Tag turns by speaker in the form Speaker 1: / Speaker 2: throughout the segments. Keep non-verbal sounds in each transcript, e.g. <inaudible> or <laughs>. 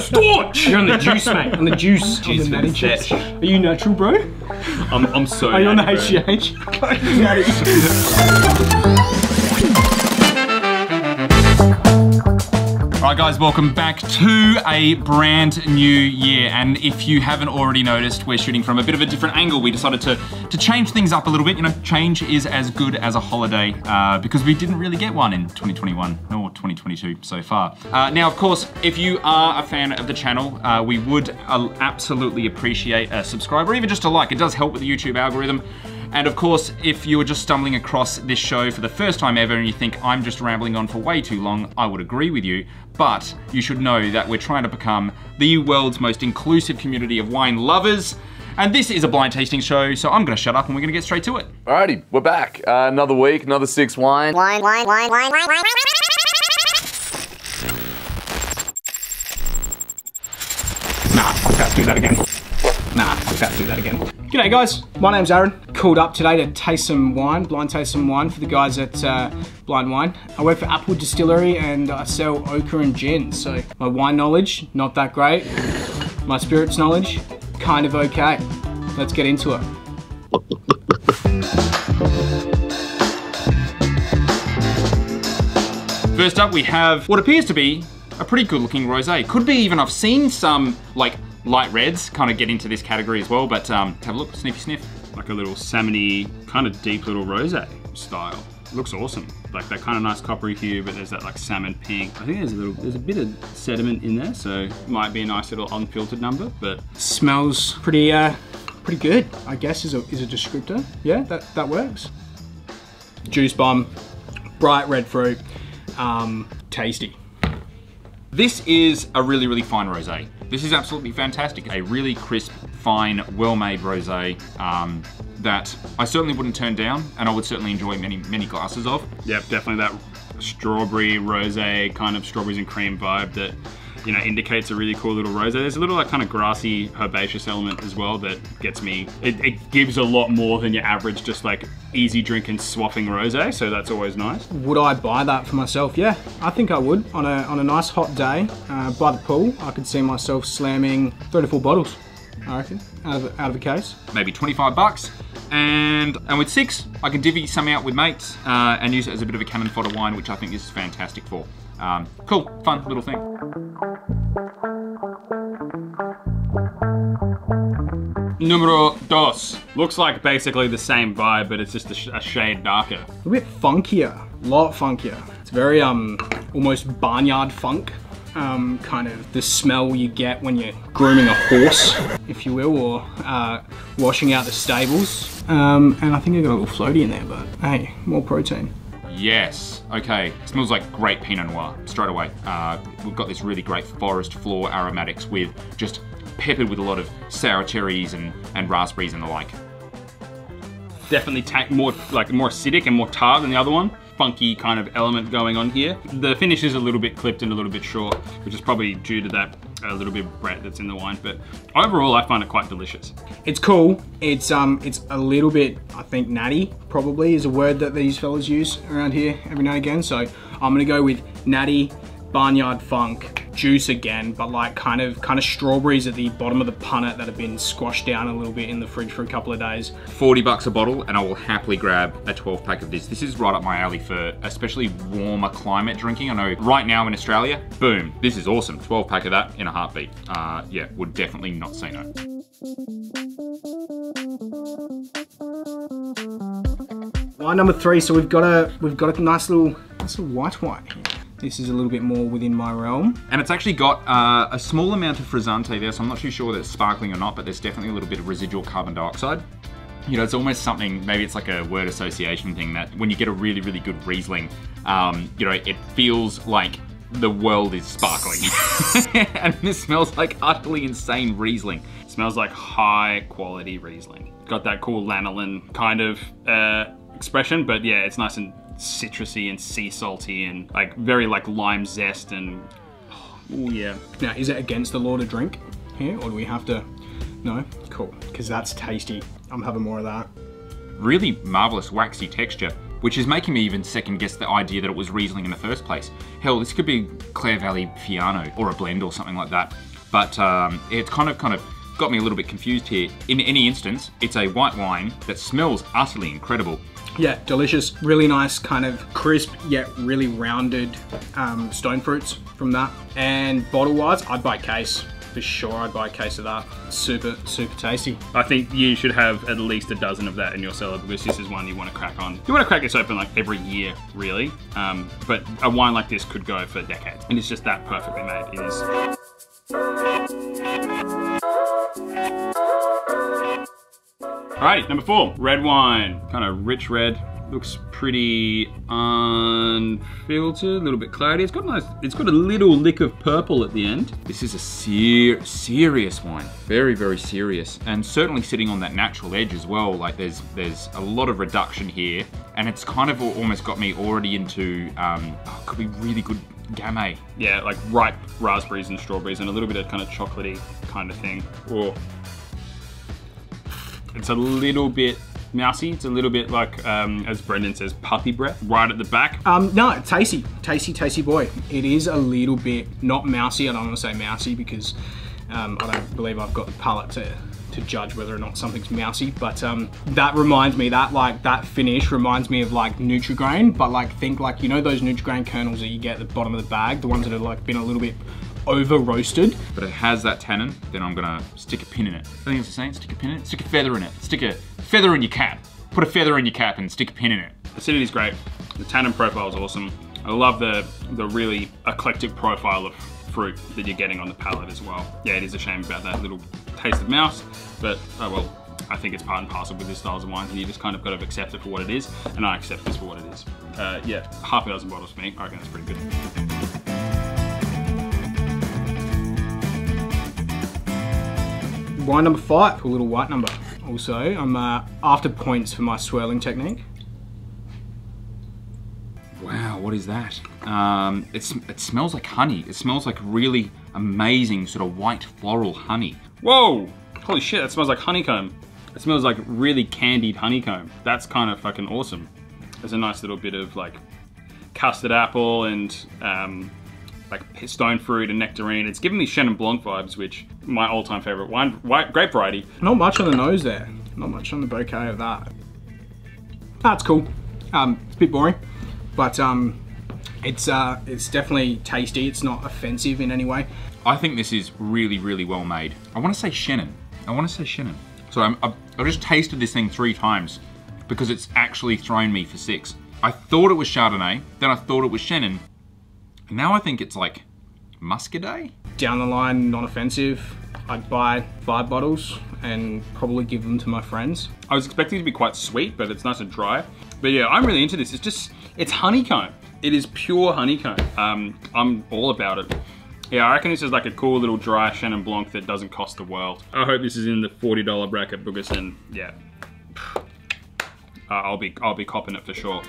Speaker 1: Staunch!
Speaker 2: You're on the juice, mate. On the juice. <laughs> on
Speaker 1: Juice
Speaker 2: the
Speaker 1: for
Speaker 2: natty
Speaker 1: the
Speaker 2: Are you natural, bro?
Speaker 1: I'm, I'm so
Speaker 2: Are you on the
Speaker 1: natty, bro.
Speaker 2: HGH? <laughs> <laughs>
Speaker 1: Alright guys, welcome back to a brand new year. And if you haven't already noticed, we're shooting from a bit of a different angle. We decided to, to change things up a little bit. You know, change is as good as a holiday uh, because we didn't really get one in 2021 nor 2022 so far. Uh, now, of course, if you are a fan of the channel, uh, we would uh, absolutely appreciate a subscribe or even just a like. It does help with the YouTube algorithm. And of course, if you were just stumbling across this show for the first time ever and you think I'm just rambling on for way too long, I would agree with you. But you should know that we're trying to become the world's most inclusive community of wine lovers. And this is a blind tasting show, so I'm gonna shut up and we're gonna get straight to it.
Speaker 3: Alrighty, we're back. Uh, another week, another six wine.
Speaker 4: wine, wine, wine, wine, wine, wine.
Speaker 2: Nah, fuck that, do that again. Nah, fuck that, do that again. G'day guys, my name's Aaron. Called up today to taste some wine, blind taste some wine for the guys at uh, Blind Wine. I work for Applewood Distillery and I sell OKAR and gin, so my wine knowledge, not that great. My spirits knowledge, kind of okay. Let's get into it.
Speaker 1: First up, we have what appears to be a pretty good looking rosé. Could be even, I've seen some like light reds kind of get into this category as well, but um, have a look, sniffy sniff.
Speaker 5: Like a little salmony, kind of deep little rosé style. Looks awesome. Like that kind of nice coppery hue, but there's that like salmon pink. I think there's a little, there's a bit of sediment in there, so might be a nice little unfiltered number. But
Speaker 2: Smells pretty, uh, pretty good. I guess is a is a descriptor. Yeah, that that works. Juice bomb, bright red fruit, um, tasty.
Speaker 1: This is a really, really fine rosé. This is absolutely fantastic. A really crisp, fine, well-made rosé um, that I certainly wouldn't turn down, and I would certainly enjoy many, many glasses of.
Speaker 5: yep, definitely that strawberry rosé kind of strawberries and cream vibe that you know indicates a really cool little rosé. There's a little like kind of grassy herbaceous element as well that gets me. It, it gives a lot more than your average just like easy drinking swapping rosé, so that's always nice.
Speaker 2: Would I buy that for myself? Yeah, I think I would. On a on a nice hot day uh, by the pool, I could see myself slamming three to four bottles. I reckon out of out of a case.
Speaker 1: maybe 25 bucks. And and with six, I can divvy some out with mates uh, and use it as a bit of a cannon fodder wine, which I think is fantastic for. Um, cool, fun little thing.
Speaker 5: Numero dos. Looks like basically the same vibe, but it's just a, sh- a shade darker.
Speaker 2: A bit funkier, a lot funkier. It's very um almost barnyard funk. Um, kind of the smell you get when you're grooming a horse, if you will, or uh, washing out the stables. Um, and I think I got a little floaty in there, but hey, more protein.
Speaker 1: Yes, okay. Smells like great Pinot Noir straight away. Uh, we've got this really great forest floor aromatics with just peppered with a lot of sour cherries and, and raspberries and the like.
Speaker 5: Definitely more like more acidic and more tart than the other one. Funky kind of element going on here. The finish is a little bit clipped and a little bit short, which is probably due to that a little bit of Brett that's in the wine. But overall, I find it quite delicious.
Speaker 2: It's cool. It's um, it's a little bit. I think natty probably is a word that these fellas use around here every now and again. So I'm gonna go with natty, barnyard funk, juice again, but like kind of kind of strawberries at the bottom of the punnet that have been squashed down a little bit in the fridge for a couple of days.
Speaker 1: 40 bucks a bottle, and I will happily grab a 12 pack of this. This is right up my alley for especially warmer climate drinking. I know right now in Australia, boom, this is awesome. 12 pack of that in a heartbeat. Uh, yeah, would definitely not say no.
Speaker 2: Wine number three. So we've got a we've got a nice little nice little white wine. This is a little bit more within my realm.
Speaker 1: And it's actually got uh, a small amount of frizzante there, so I'm not too sure whether it's sparkling or not, but there's definitely a little bit of residual carbon dioxide. You know, it's almost something, maybe it's like a word association thing that when you get a really, really good Riesling, um, you know, it feels like the world is sparkling. <laughs> and this smells like utterly insane Riesling.
Speaker 5: smells like high quality Riesling. Got that cool lanolin kind of uh, expression, but yeah, it's nice and citrusy and sea salty and like very like lime zest and oh yeah.
Speaker 2: Now, is it against the law to drink here, or do we have to? No, cool, because that's tasty. I'm having more of that.
Speaker 1: Really marvelous waxy texture. which is making me even second guess the idea that it was Riesling in the first place. Hell, this could be Clare Valley Fiano or a blend or something like that. But um, it's kind of kind of got me a little bit confused here. In any instance, it's a white wine that smells utterly incredible.
Speaker 2: Yeah, delicious. Really nice, kind of crisp yet really rounded um, stone fruits from that. And bottle wise, I'd buy a case. For sure, I'd buy a case of that. Super, super tasty.
Speaker 5: I think you should have at least a dozen of that in your cellar because this is one you want to crack on. You want to crack this open like every year, really. Um, but a wine like this could go for decades, and it's just that perfectly made. It is. All right, number four, red wine. Kind of rich red. Looks pretty unfiltered, a little bit cloudy. It's got nice. It's got a little lick of purple at the end.
Speaker 1: This is a ser serious wine. Very, very serious. And certainly sitting on that natural edge as well. Like there's there's a lot of reduction here. And it's kind of almost got me already into, um, oh, could be really good Gamay.
Speaker 5: Yeah, like ripe raspberries and strawberries and a little bit of kind of chocolatey kind of thing. Or it's a little bit mousy. It's a little bit like, um, as Brendan says, puppy breath right at the back.
Speaker 2: Um, no, tasty, tasty, tasty boy. It is a little bit not mousy. I don't want to say mousy because um, I don't believe I've got the palate to to judge whether or not something's mousy. But um, that reminds me that like that finish reminds me of like Nutrigrain, but like think like you know those Nutrigrain kernels that you get at the bottom of the bag, the ones that have like been a little bit over roasted.
Speaker 1: But it has that tannin, then I'm gonna stick a pin in it. I think it's the same, stick a pin in it, stick a feather in it, stick a feather in your cap. Put a feather in your cap and stick a pin in it.
Speaker 5: Acidity's great. The tannin profile is awesome. I love the the really eclectic profile of fruit that you're getting on the palate as well. Yeah, it is a shame about that little taste of mouse, but oh well. I think it's part and parcel with this styles of wines, and you just kind of got to accept it for what it is, and I accept this for what it is. Uh, yeah, half a dozen bottles for me. I reckon that's pretty good.
Speaker 2: Wine number five, a little white number. Also, I'm uh, after points for my swirling technique.
Speaker 1: Wow, what is that? Um, it's, it smells like honey. It smells like really amazing sort of white floral honey.
Speaker 5: Whoa! Holy shit, that smells like honeycomb. It smells like really candied honeycomb. That's kind of fucking awesome. There's a nice little bit of like custard apple and um, like stone fruit and nectarine. It's giving me Chenin Blanc vibes, which my all-time favorite wine, white grape variety.
Speaker 2: Not much on the nose there. Not much on the bouquet of that. That's cool. Um, it's a bit boring, but um, it's uh, it's definitely tasty. It's not offensive in any way.
Speaker 1: I think this is really, really well made. I want to say Shannon. I want to say Shannon. So I'm, I've, I've just tasted this thing three times because it's actually thrown me for six. I thought it was Chardonnay, then I thought it was Shannon, and now I think it's like Muscadet.
Speaker 2: Down the line, non-offensive. I'd buy five bottles and probably give them to my friends.
Speaker 5: I was expecting it to be quite sweet, but it's nice and dry. But yeah, I'm really into this. It's just, it's honeycomb. It is pure honeycomb. Um, I'm all about it. Yeah, I reckon this is like a cool little dry Chenin Blanc that doesn't cost the world. I hope this is in the $40 bracket because then, yeah, uh, I'll be I'll be copping it for sure.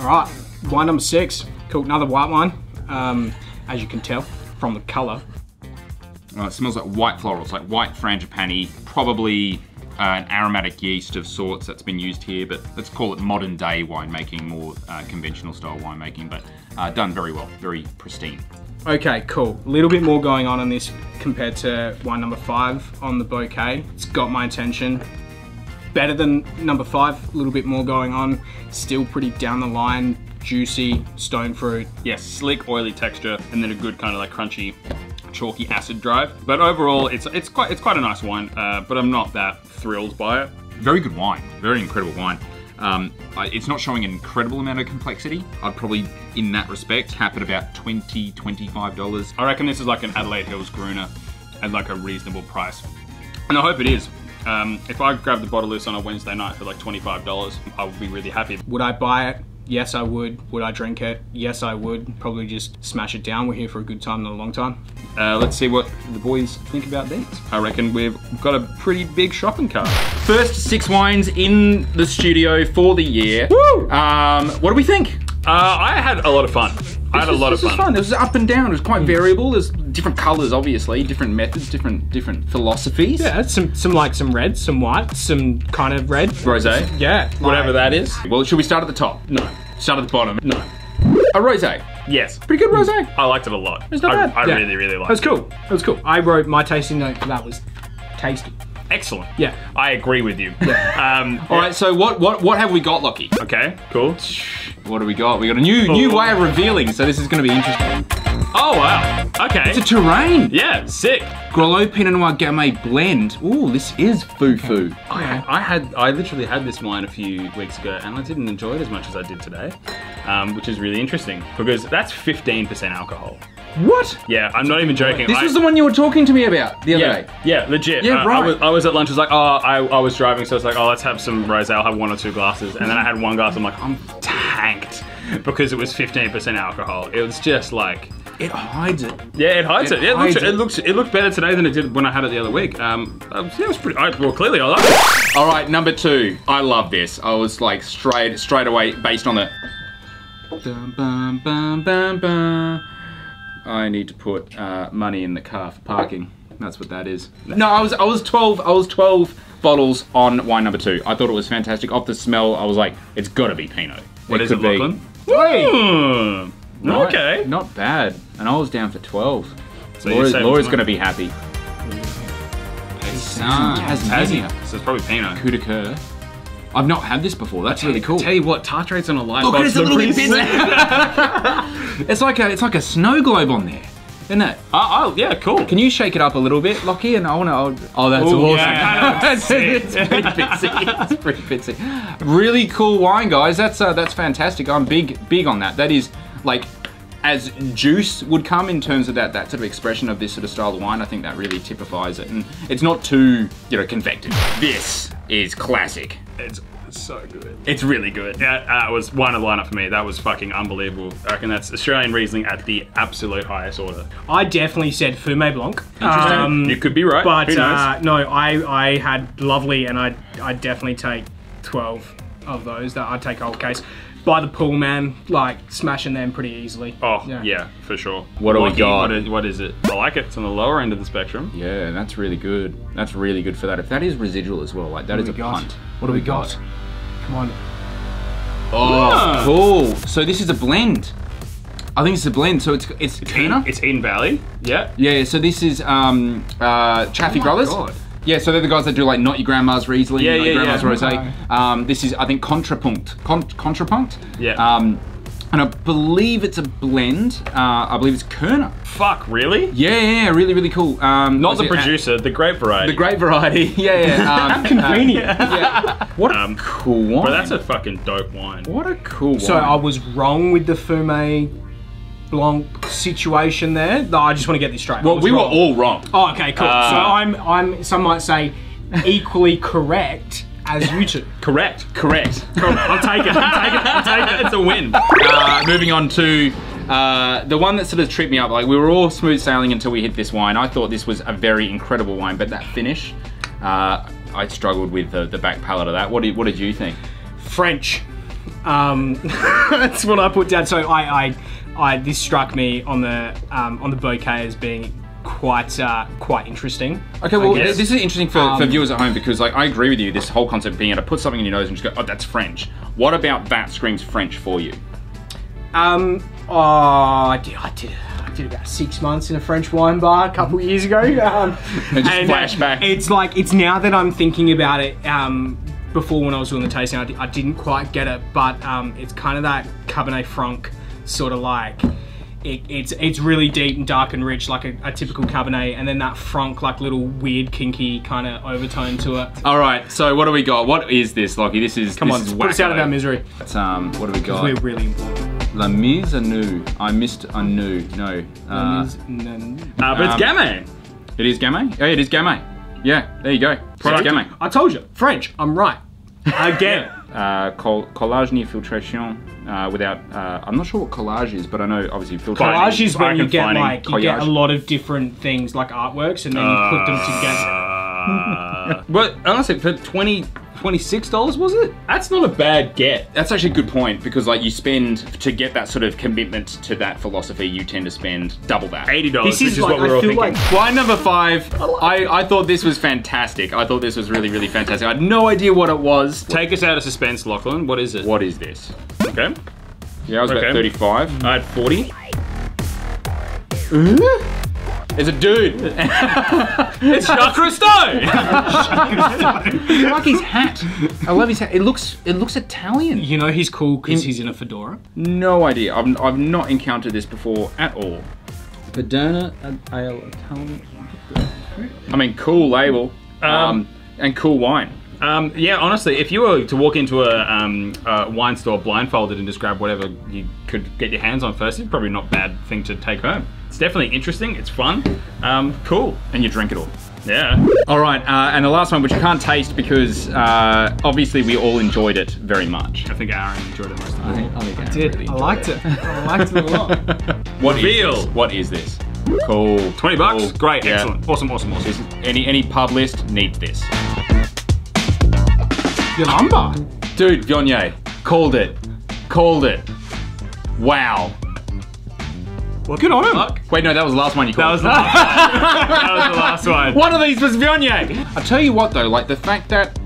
Speaker 2: All right, wine number six. Cool, another white wine. Um, as you can tell from the color.
Speaker 1: It smells like white florals, like white frangipani, probably uh, an aromatic yeast of sorts that's been used here, but let's call it modern day winemaking, more uh, conventional style winemaking, but uh, done very well, very pristine.
Speaker 2: Okay, cool. A little bit more going on in this compared to wine number five on the bouquet. It's got my attention. Better than number five, a little bit more going on. Still pretty down the line, juicy, stone fruit.
Speaker 5: Yes, slick, oily texture, and then a good kind of like crunchy, chalky acid drive. But overall, it's it's quite it's quite a nice wine. Uh, but I'm not that thrilled by it.
Speaker 1: Very good wine, very incredible wine. Um, I- it's not showing an incredible amount of complexity. I'd probably, in that respect, cap at about $20, $25.
Speaker 5: I reckon this is like an Adelaide Hills Gruner at like a reasonable price. And I hope it is. Um, if I grab the bottle of this on a Wednesday night for like $25, I would be really happy.
Speaker 2: Would I buy it? Yes, I would. Would I drink it? Yes, I would. Probably just smash it down. We're here for a good time, not a long time.
Speaker 5: Uh, let's see what the boys think about these. I reckon we've got a pretty big shopping cart.
Speaker 1: First six wines in the studio for the year.
Speaker 5: Woo!
Speaker 1: Um, what do we think?
Speaker 5: Uh, I had a lot of fun. I had a lot of
Speaker 1: this was
Speaker 5: fun.
Speaker 1: fun. It was up and down. It was quite variable. There's different colors, obviously, different methods, different different philosophies.
Speaker 2: Yeah, some some like some red, some white, some kind of red.
Speaker 1: Rosé.
Speaker 2: Yeah,
Speaker 1: Whatever
Speaker 2: like-
Speaker 1: that is. Well, should we start at the top?
Speaker 5: No.
Speaker 1: Start at the bottom.
Speaker 5: No.
Speaker 1: A rosé.
Speaker 5: Yes.
Speaker 1: Pretty good rosé.
Speaker 5: I liked it a lot.
Speaker 1: It's not
Speaker 5: I,
Speaker 1: bad.
Speaker 5: I
Speaker 2: Yeah.
Speaker 5: really, really liked it.
Speaker 2: That was cool. That was cool. I wrote my tasting note for that was tasty.
Speaker 5: Excellent.
Speaker 2: Yeah.
Speaker 5: I agree with you. Yeah. <laughs> Um,
Speaker 1: All right. So what what what have we got, Lockie?
Speaker 5: Okay, cool.
Speaker 1: What do we got? We got a new new way of revealing. So this is going to be interesting.
Speaker 5: Oh, wow. Okay.
Speaker 1: It's a Touraine.
Speaker 5: yeah, sick.
Speaker 1: Grolleau Pinot Noir Gamay blend. Ooh, this is foo foo.
Speaker 5: I, I had, I literally had this wine a few weeks ago, and I didn't enjoy it as much as I did today, um, which is really interesting because that's 15% alcohol.
Speaker 1: What?
Speaker 5: Yeah, I'm not even joking.
Speaker 1: This
Speaker 5: I-
Speaker 1: was the one you were talking to me about the other
Speaker 5: yeah,
Speaker 1: day.
Speaker 5: yeah, legit.
Speaker 1: Yeah,
Speaker 5: Uh, I,
Speaker 1: right.
Speaker 5: was, I was at lunch. I was like, oh, I, I was driving, so it's like, oh, let's have some rosé. I'll have one or two glasses, and then I had one glass. I'm like, I'm tanked <laughs> because it was 15% alcohol. It was just like,
Speaker 1: It hides it.
Speaker 5: yeah, it hides
Speaker 1: It
Speaker 5: it. Yeah, it looks, it
Speaker 1: it.
Speaker 5: looks, it looked better today than it did when I had it the other week. Um, uh, yeah, it was pretty. I, well, clearly I like it.
Speaker 1: All right, number two. I love this. I was like straight straight away based on the. Dum, bum, bum, bum, bum. I need to put uh, money in the car for parking. That's what that is. No, I was I was twelve. I was twelve bottles on wine number two. I thought it was fantastic. Off the smell, I was like, it's got to be Pinot.
Speaker 5: What is it,
Speaker 1: could be.
Speaker 5: Lachlan? Hmm.
Speaker 1: Right,
Speaker 5: Okay.
Speaker 1: Not bad. And I was down for twelve.
Speaker 5: So you
Speaker 1: Laura's, Laura's going to be happy. Tasmania.
Speaker 5: So it's probably Pinot.
Speaker 1: Coup de coeur. I've not had this before. That's really cool.
Speaker 5: Tell you what, tartrate's on a light
Speaker 1: Look,
Speaker 5: box.
Speaker 1: it's a little bit busy. <laughs> it's like a it's like a snow globe on there, isn't it?
Speaker 5: Oh, oh, yeah, cool.
Speaker 1: Can you shake it up a little bit, Lockie? And I want to. Oh, that's
Speaker 5: Ooh,
Speaker 1: awesome.
Speaker 5: yeah. <laughs>
Speaker 1: it's, it's pretty <laughs> bitsy. It's pretty bitsy. Really cool wine, guys. That's uh, that's fantastic. I'm big big on that. That is like as juice would come in terms of that that sort of expression of this sort of style of wine. I think that really typifies it, and it's not too you know convective. This is classic.
Speaker 5: It's so good. It's really good. Yeah, uh, was one of the lineup for me. That was fucking unbelievable. I reckon that's Australian Riesling at the absolute highest order.
Speaker 2: I definitely said Fume Blanc.
Speaker 1: Interesting.
Speaker 2: Um,
Speaker 5: you could be right.
Speaker 2: But uh, no, I I had lovely, and I I definitely take twelve of those. That I'd take a whole case. By the pool, man, like smashing them pretty easily.
Speaker 5: oh, yeah. for sure.
Speaker 1: What do we got?
Speaker 5: What is, what is it? I like it. It's on the lower end of the spectrum.
Speaker 1: Yeah, that's really good. That's really good for that. If that is residual as well, like that is
Speaker 2: do
Speaker 1: a
Speaker 2: got?
Speaker 1: punt. What do we got?
Speaker 2: Come on.
Speaker 1: Oh,
Speaker 5: Ah.
Speaker 1: cool. So this is a blend. I think it's a blend. So it's it's Kerner.
Speaker 5: It's Eden Valley. Yeah.
Speaker 1: Yeah. So this is um uh Chaffey
Speaker 5: Oh my
Speaker 1: Brothers.
Speaker 5: God.
Speaker 1: Yeah, so they're the guys that do like not your grandma's Riesling,
Speaker 5: Yeah,
Speaker 1: not
Speaker 5: yeah,
Speaker 1: your grandma's
Speaker 5: yeah.
Speaker 1: rosé. Um, this is I think Kontrapunkt. Con- Kontrapunkt.
Speaker 5: Yeah.
Speaker 1: Um, and I believe it's a blend. Uh, I believe it's Kerner.
Speaker 5: Fuck, really?
Speaker 1: Yeah, yeah, yeah, really, really cool. Um,
Speaker 5: Not the
Speaker 1: it-
Speaker 5: producer, the grape variety.
Speaker 1: The great variety. <laughs> Yeah, yeah. <laughs> Um,
Speaker 2: Convenient.
Speaker 1: yeah. <laughs> What a
Speaker 5: Um,
Speaker 1: cool wine.
Speaker 5: But that's a fucking dope wine.
Speaker 1: What a cool wine.
Speaker 2: So I was wrong with the Fume Blanc situation there. No, I just want to get this straight.
Speaker 1: Well, we were all wrong.
Speaker 2: Oh, okay, cool.
Speaker 1: Uh,
Speaker 2: so I'm I'm some might say equally correct as <laughs> you two.
Speaker 5: Correct.
Speaker 1: Correct.
Speaker 5: I'll take it. I'll take it. I'll take it. It's a win.
Speaker 1: uh, moving on to uh, the one that sort of tripped me up. Like we were all smooth sailing until we hit this wine. I thought this was a very incredible wine, but that finish, uh, I struggled with the, the back palate of that. What did What did you think?
Speaker 2: French. Um, <laughs> that's what I put down. So I, I, I this struck me on the um, on the bouquet as being quite uh, quite interesting.
Speaker 1: Okay, well, this is interesting for, for
Speaker 2: Um,
Speaker 1: viewers at home because, like, I agree with you. This whole concept of being able to put something in your nose and just go, "Oh, that's French." What about that screams French for you?
Speaker 2: Um, oh, I did, I did, I did about six months in a French wine bar a couple years ago. Um, <laughs>
Speaker 1: And just
Speaker 2: uh,
Speaker 1: flashback.
Speaker 2: It's like it's now that I'm thinking about it. Um, before when I was doing the tasting, I, I didn't quite get it, but um, it's kind of that Cabernet Franc sort of like. It, it's it's really deep and dark and rich, like a, a typical Cabernet, and then that Franc, like little weird kinky kind of overtone to it.
Speaker 1: All right, so what do we got? What is this, Lockie? This is
Speaker 2: Come
Speaker 1: this
Speaker 2: on,
Speaker 1: is
Speaker 2: put us out of our misery.
Speaker 1: It's, um, what do we got?
Speaker 2: We're really important.
Speaker 1: La mise à nu. I missed a nu. No. Uh,
Speaker 5: Uh, but it's
Speaker 1: Um,
Speaker 5: Gamay.
Speaker 1: it is Gamay? Oh, yeah, it is Gamay. Yeah, there you go. It's
Speaker 5: Product-
Speaker 1: Gamay.
Speaker 2: I told you, French. I'm right. <laughs> Again.
Speaker 1: Uh, col- collage ni filtration uh, without. Uh, I'm not sure what collage is, but I know obviously filtration.
Speaker 2: Collage is when you get
Speaker 5: confining
Speaker 2: like you get a lot of different things like artworks and then you put them together. <laughs>
Speaker 5: Uh, but honestly, for 20,
Speaker 2: $26 was it?
Speaker 5: That's not a bad get.
Speaker 1: That's actually a good point because, like, you spend to get that sort of commitment to that philosophy, you tend to spend double that.
Speaker 5: Eighty dollars,
Speaker 2: This
Speaker 5: which
Speaker 2: is
Speaker 5: is
Speaker 2: like-
Speaker 5: what we're
Speaker 2: I
Speaker 5: all thinking.
Speaker 2: like-
Speaker 1: Line number five. I, I thought this was fantastic. I thought this was really, really fantastic. I had no idea what it was.
Speaker 5: Take us out of suspense, Lachlan. What is it?
Speaker 1: What is this?
Speaker 5: Okay.
Speaker 1: Yeah, I was
Speaker 5: Okay.
Speaker 1: about 35.
Speaker 5: I had 40.
Speaker 1: It's a dude. <laughs>
Speaker 5: It's Jacques Cousteau!
Speaker 1: I like his hat. I love his hat. It looks it looks Italian.
Speaker 2: You know he's cool because he's in a fedora.
Speaker 1: No idea. I've, I've not encountered this before at all.
Speaker 2: Moderna ale Italian.
Speaker 1: I mean, cool label. Um, and cool wine.
Speaker 5: um, yeah, honestly, if you were to walk into a, um, a wine store blindfolded and just grab whatever you could get your hands on first, it's probably not a bad thing to take home. It's definitely interesting. It's fun. Um, cool.
Speaker 1: And you drink it all.
Speaker 5: Yeah.
Speaker 1: All right, uh, and the last one, which you can't taste because uh, obviously we all enjoyed it very much.
Speaker 5: I think Aaron enjoyed it most of the
Speaker 1: I
Speaker 2: Did I liked it? I liked it a lot. <laughs>
Speaker 1: What is
Speaker 5: Reveal.
Speaker 1: this? What is this? Cool.
Speaker 5: 20 bucks?
Speaker 1: Cool.
Speaker 5: Great,
Speaker 1: Yeah.
Speaker 5: excellent. Awesome, awesome, awesome.
Speaker 1: This- any any pub list needs this.
Speaker 2: Yalumba.
Speaker 1: Dude, Viognier, called it. Called it. Wow.
Speaker 2: Good on him.
Speaker 1: Wait, no, that was the last one you
Speaker 5: That
Speaker 1: called.
Speaker 5: was the last one. <laughs> That was the last one.
Speaker 1: One of these was Viognier. I tell you what, though, like the fact that,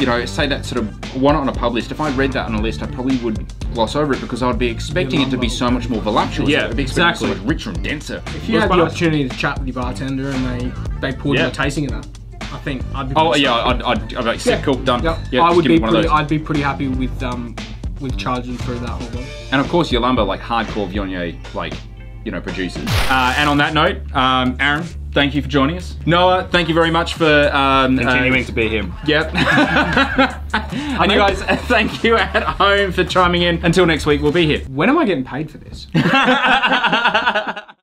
Speaker 1: you know, say that sort of one on a pub list. If I read that on a list, I probably would gloss over it because I would be expecting it to be so much more voluptuous.
Speaker 5: Yeah,
Speaker 1: I'd be
Speaker 5: exactly.
Speaker 1: So much richer and denser.
Speaker 2: If you had
Speaker 5: quite
Speaker 2: the opportunity to chat with your bartender and they they poured
Speaker 5: Yeah.
Speaker 2: you a tasting of that, I think I'd be.
Speaker 1: Oh yeah. I'd, I'd, I'd be like, sick, cool, done.
Speaker 2: Yep.
Speaker 1: Yeah,
Speaker 2: I would be
Speaker 1: of
Speaker 2: pretty. I'd be pretty happy with um with charging through that whole thing.
Speaker 1: And of course, Yalumba, like hardcore Viognier, like, you know, producers. Uh, and on that note, um, Aaron, thank you for joining us. Noah, thank you very much for um,
Speaker 5: Continuing
Speaker 1: uh,
Speaker 5: to be him.
Speaker 1: Yep. <laughs> and you guys, <laughs> thank you at home for chiming in. Until next week, we'll be here.
Speaker 2: When am I getting paid for this? <laughs>